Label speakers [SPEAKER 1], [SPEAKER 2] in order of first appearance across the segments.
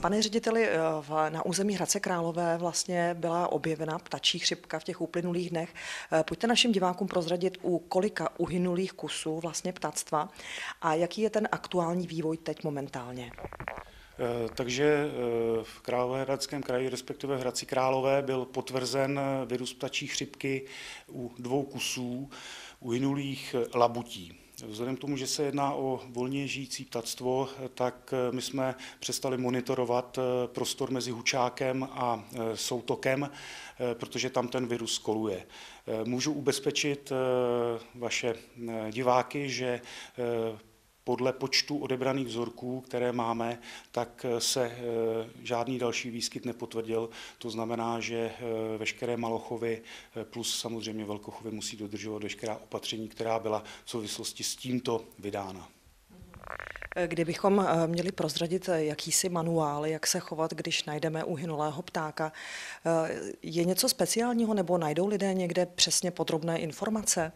[SPEAKER 1] Pane řediteli, eh, na území Hradce Králové vlastně byla objevena ptačí chřipka v těch uplynulých dnech. Eh, pojďte našim divákům prozradit, u kolika uhynulých kusů vlastně ptactva a jaký je ten aktuální vývoj teď momentálně.
[SPEAKER 2] Eh, takže v Královéhradském kraji, respektive v Hradci Králové, byl potvrzen virus ptačí chřipky u dvou kusů uhynulých labutí. Vzhledem k tomu, že se jedná o volně žijící ptactvo, tak eh, my jsme přestali monitorovat eh, prostor mezi Hučákem a eh, Soutokem, protože tam ten virus koluje. Můžu ubezpečit vaše diváky, že podle počtu odebraných vzorků, které máme, tak se eh, žádný další výskyt nepotvrdil. To znamená, že eh, veškeré malochovy eh, plus samozřejmě velkochovy musí dodržovat veškerá opatření, která byla v souvislosti s tímto vydána.
[SPEAKER 1] Kdybychom měli prozradit jakýsi manuál, jak se chovat, když najdeme uhynulého ptáka, je něco speciálního nebo najdou lidé někde přesně podrobné informace?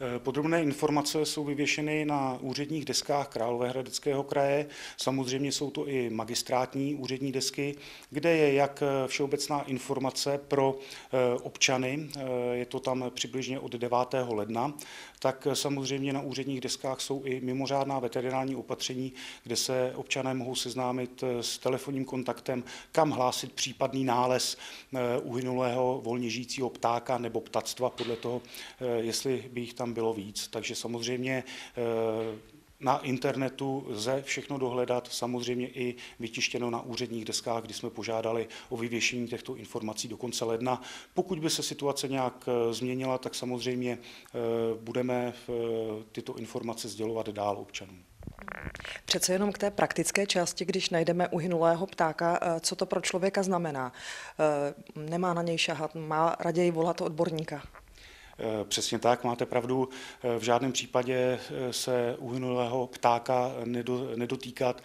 [SPEAKER 2] Eh, podrobné informace jsou vyvěšeny na úředních deskách Královéhradeckého kraje. Samozřejmě jsou to i magistrátní úřední desky, kde je jak eh, všeobecná informace pro eh, občany, je to tam přibližně od 9. ledna, tak samozřejmě na úředních deskách jsou i mimořádná veterinární opatření, kde se občané mohou seznámit s telefonním kontaktem, kam hlásit případný nález uhynulého volně žijícího ptáka nebo ptactva, podle toho, jestli by jich tam tam bylo víc. Takže samozřejmě eh, na internetu lze všechno dohledat, samozřejmě i vytištěno na úředních deskách, kdy jsme požádali o vyvěšení těchto informací do konce ledna. Pokud by se situace nějak eh, změnila, tak samozřejmě eh, budeme tyto informace sdělovat dál občanům.
[SPEAKER 1] Přece jenom k té praktické části, když najdeme uhynulého ptáka, co to pro člověka znamená? Nemá na něj šahat, má raději volat odborníka.
[SPEAKER 2] Eh, přesně tak, máte pravdu. Eh, v žádném případě eh, se uhynulého ptáka nedotýkat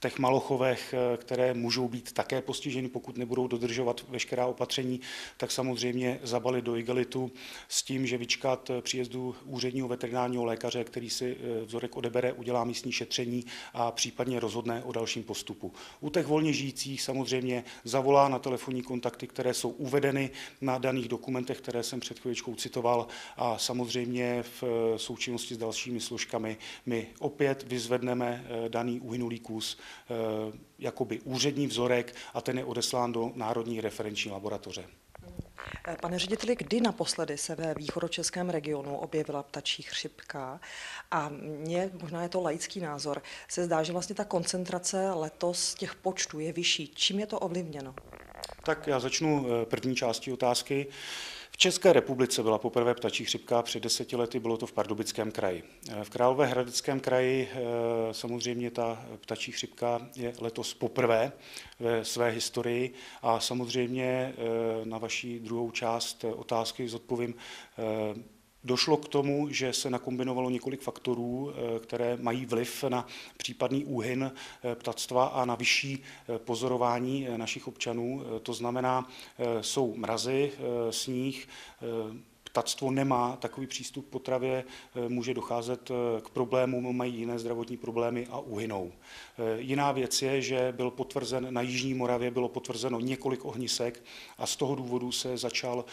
[SPEAKER 2] těch malochovech, eh, které můžou být také postiženy, pokud nebudou dodržovat veškerá opatření, tak samozřejmě zabalit do igelitu s tím, že vyčkat eh, příjezdu úředního veterinárního lékaře, který si eh, vzorek odebere, udělá místní šetření a případně rozhodne o dalším postupu. U těch volně žijících samozřejmě zavolá na telefonní kontakty, které jsou uvedeny na daných dokumentech, které jsem před chvíličkou citoval a samozřejmě v součinnosti s dalšími složkami my opět vyzvedneme daný uhynulý kus jakoby úřední vzorek a ten je odeslán do Národní referenční laboratoře.
[SPEAKER 1] Eh, pane řediteli, kdy naposledy se ve východočeském regionu objevila ptačí chřipka? A mně, možná je to laický názor, se zdá, že vlastně ta koncentrace letos těch počtů je vyšší. Čím je to ovlivněno?
[SPEAKER 2] Tak já začnu eh, první části otázky. České republice byla poprvé ptačí chřipka, před deseti lety bylo to v Pardubickém kraji. V Královéhradeckém kraji eh, samozřejmě ta ptačí chřipka je letos poprvé ve své historii a samozřejmě eh, na vaší druhou část otázky zodpovím eh, Došlo k tomu, že se nakombinovalo několik faktorů, eh, které mají vliv na případný úhyn eh, ptactva a na vyšší eh, pozorování našich občanů. To znamená, jsou mrazy, sníh, ptactvo nemá takový přístup k potravě, eh, může docházet eh, k problémům, mají jiné zdravotní problémy a uhynou. Eh, jiná věc je, že byl potvrzen na Jižní Moravě, bylo potvrzeno několik ohnisek a z toho důvodu se začal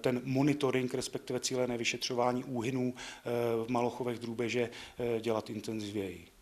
[SPEAKER 2] ten monitoring, respektive cílené vyšetřování úhynů v Malochovech drůbeže dělat intenzivěji.